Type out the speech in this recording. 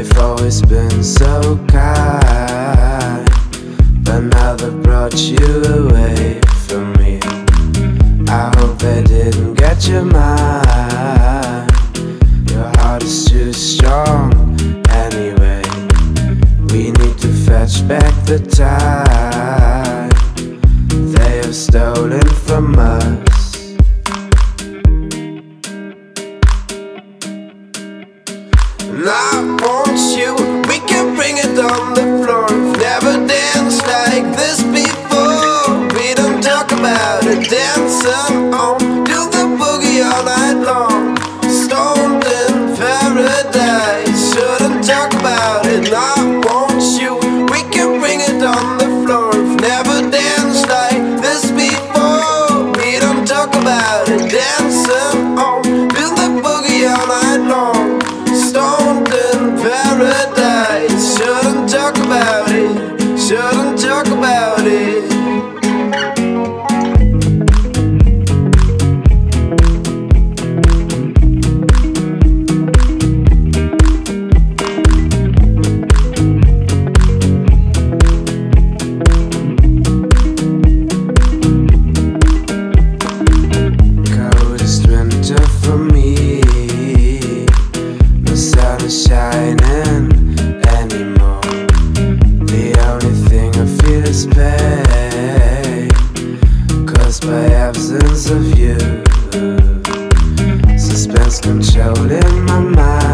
They've always been so kind. But now they brought you away from me. I hope they didn't get your mind. Your heart is too strong anyway. We need to fetch back the time. This pain caused by absence of you. Suspense controlling my mind.